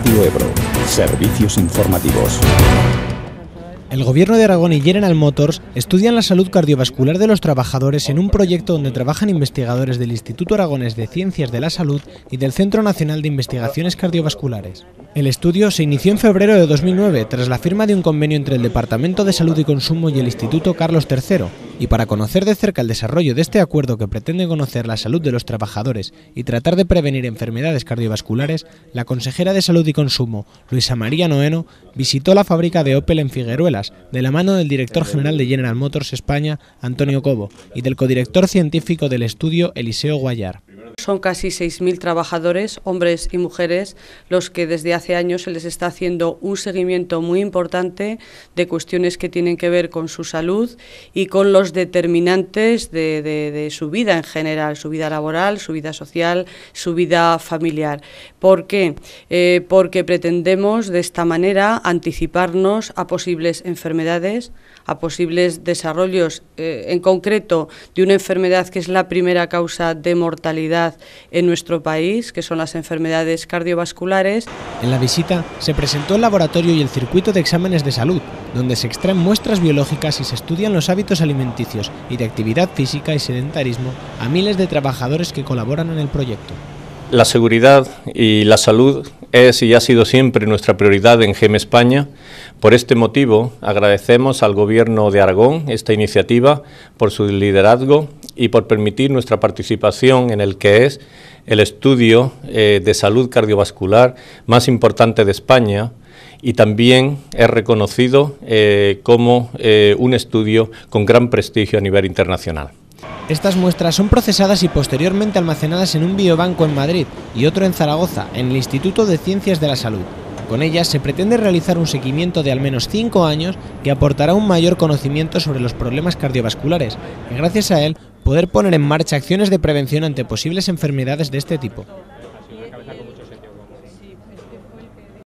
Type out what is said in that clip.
Radio Ebro. Servicios informativos. El gobierno de Aragón y General Motors estudian la salud cardiovascular de los trabajadores en un proyecto donde trabajan investigadores del Instituto Aragonés de Ciencias de la Salud y del Centro Nacional de Investigaciones Cardiovasculares. El estudio se inició en febrero de 2009 tras la firma de un convenio entre el Departamento de Salud y Consumo y el Instituto Carlos III, y para conocer de cerca el desarrollo de este acuerdo que pretende conocer la salud de los trabajadores y tratar de prevenir enfermedades cardiovasculares, la consejera de Salud y Consumo, Luisa María Noeno, visitó la fábrica de Opel en Figueruelas, de la mano del director general de General Motors España, Antonio Cobo, y del codirector científico del estudio, Eliseo Guayar. Son casi 6.000 trabajadores, hombres y mujeres, los que desde hace años se les está haciendo un seguimiento muy importante de cuestiones que tienen que ver con su salud y con los determinantes de, su vida en general, su vida laboral, su vida social, su vida familiar. ¿Por qué? Eh, porque pretendemos de esta manera anticiparnos a posibles enfermedades, a posibles desarrollos, eh, en concreto de una enfermedad que es la primera causa de mortalidad en nuestro país, que son las enfermedades cardiovasculares. En la visita se presentó el laboratorio y el circuito de exámenes de salud, donde se extraen muestras biológicas y se estudian los hábitos alimenticios y de actividad física y sedentarismo a miles de trabajadores que colaboran en el proyecto. La seguridad y la salud es y ha sido siempre nuestra prioridad en GEM España. Por este motivo agradecemos al Gobierno de Aragón esta iniciativa por su liderazgo y por permitir nuestra participación en el que es el estudio eh, de salud cardiovascular más importante de España y también es reconocido eh, como eh, un estudio con gran prestigio a nivel internacional. Estas muestras son procesadas y posteriormente almacenadas en un biobanco en Madrid y otro en Zaragoza, en el Instituto de Ciencias de la Salud. Con ellas se pretende realizar un seguimiento de al menos 5 años que aportará un mayor conocimiento sobre los problemas cardiovasculares y gracias a él poder poner en marcha acciones de prevención ante posibles enfermedades de este tipo.